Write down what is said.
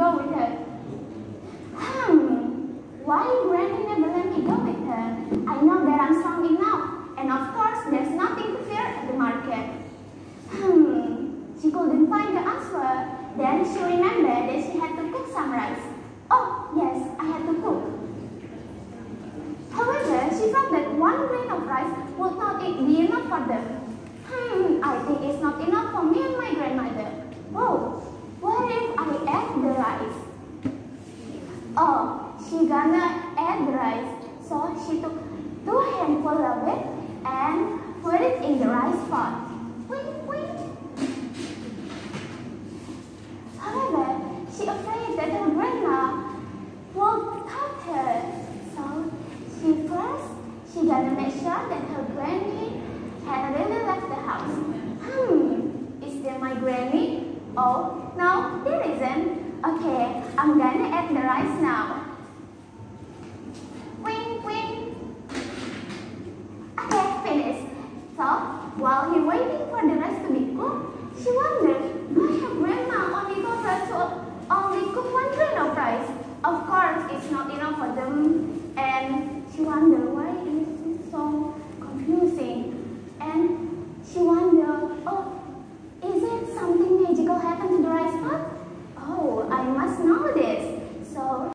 go with her. Hmm, why Granny never let me go with her? I know that I'm strong enough, and of course there's nothing to fear at the market. Hmm, she couldn't find the answer. Then she remembered that she had to cook some rice. Oh, yes, I had to cook. However, she felt that one grain of rice would not be enough for them. Hmm, I think it's not enough for me and my grandmother. Whoa, what if I add the rice? Oh, she gonna add rice. So she took two handfuls of it and put it in the rice pot. Wink, wink. However, she afraid that her grandma will cut her. So she first, she gonna make sure that her granny had really left the house. Hmm, is there my granny? Oh, no, there isn't. Okay, I'm gonna add the rice now. Wing, wing. Okay, finished. So, while he waiting for the rice to be cooked, she wondered